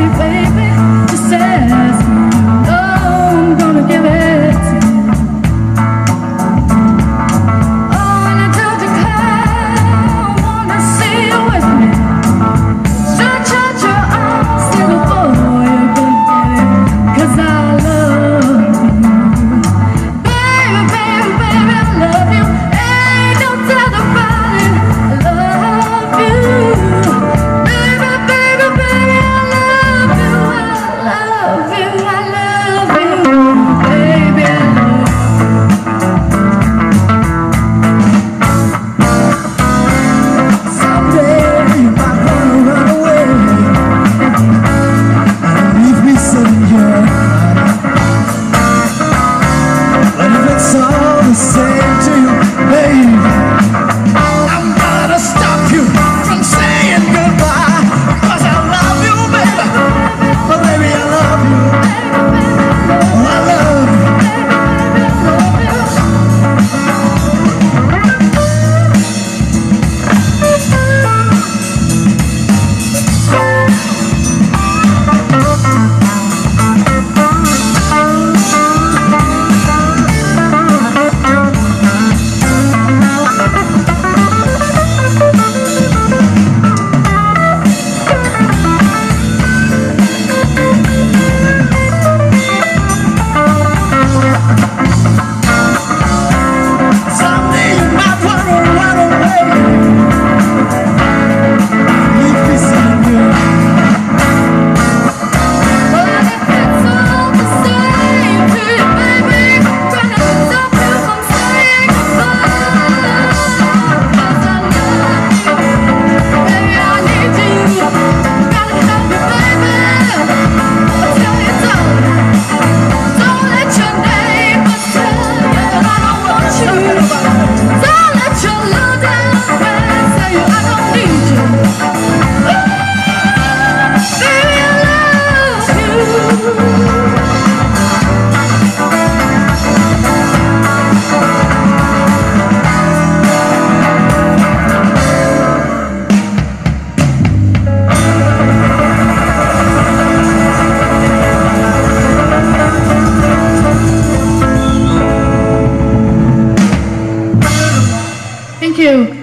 life. You.